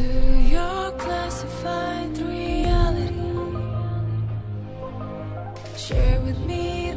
to your classified reality. Share with me.